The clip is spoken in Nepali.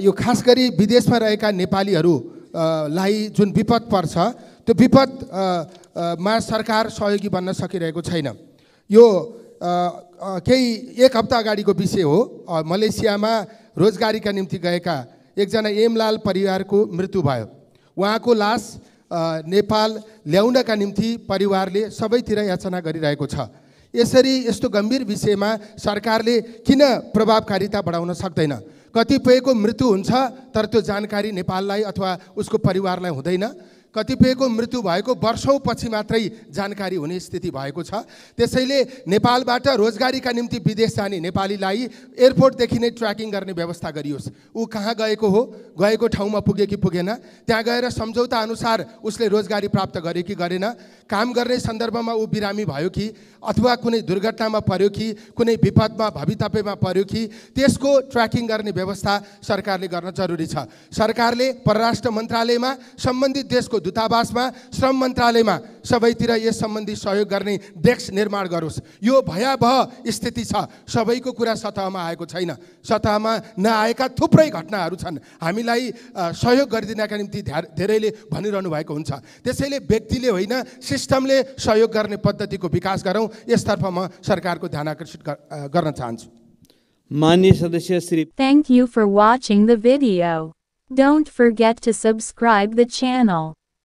यो खास गरी विदेशमा रहेका नेपालीहरू अ, लाई जुन विपद पर्छ त्यो विपद अ, अ, मा सरकार सहयोगी बन्न सकिरहेको छैन। यो केही एक हप्ता अगाडिको विषय हो। मलेसियामा रोजगारीका निम्ति गएका एकजना एमलाल परिवारको मृत्यु भयो। उहाँको लास नेपाल ल्याउनका निम्ति परिवारले सबैतिर याचना गरिरहेको छ। यसरी यस्तो गम्भीर विषयमा सरकारले किन प्रभावकारिता बढाउन सक्दैन? कतिपयको मृत्यु हुन्छ तर त्यो जानकारी नेपाललाई अथवा उसको परिवारलाई हुँदैन। कतिपयको मृत्यु भएको वर्षौँपछि मात्रै जानकारी हुने स्थिति भएको छ। त्यसैले नेपालबाट रोजगारीका निम्ति विदेश जाने नेपालीलाई एयरपोर्टदेखि नै ट्र्याकिङ गर्ने व्यवस्था गरियोस्। ऊ कहाँ गएको हो? गएको ठाउँमा पुगे कि पुगेन? त्यहाँ गएर सम्झौता अनुसार उसले रोजगारी प्राप्त गरे कि गरेन? काम गर्ने सन्दर्भमा ऊ बिरामी भयो कि? अथवा कुनै दुर्घटनामा पर्यो कि? कुनै विपदमा भवितव्यमा पर्यो कि? त्यसको ट्र्याकिङ गर्ने व्यवस्था सरकारले गर्न जरुरी छ। सरकारले परराष्ट्र मन्त्रालयमा सम्बन्धित देशको दूतावासमा श्रम मन्त्रालयमा सबैतिर यस सम्बन्धी सहयोग गर्ने डेस्क निर्माण गरोस्। यो भयावह स्थिति छ। सबैको कुरा सतहमा आएको छैन। सतहमा नआएका थुप्रै घटनाहरू छन्। हामीलाई सहयोग गरिदिनका निम्ति ध्या- धेरैले भनिरहनु भएको हुन्छ। त्यसैले व्यक्तिले होइन सिस्टमले सहयोग गर्ने पद्धतिको विकास गरौँ। यसतर्फ म सरकारको ध्यान आकर्षित गर्न चाहन्छु। मान्य सदस्य Shri Thank you for watching the video. Don't forget to subscribe the channel.